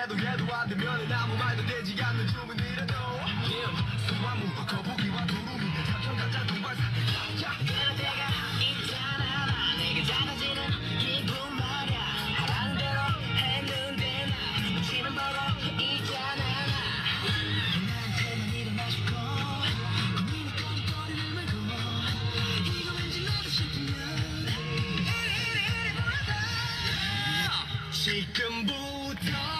해도 해도 안 되면 아무 말도 되지 않는 주문이라도. 소화무, 거북이와 두루미, 삼천가자 동발사 그럴 때가 있잖아. 내게 작아지는 기분 말야. 하라는 대로 했는데 나 눈치는 보고 있잖아. 나한테만 일어나 싶고 고민이 껌거리를 말고 이거 왠지 나도 싶으면. 이리 이리 이리 불러다 지금부터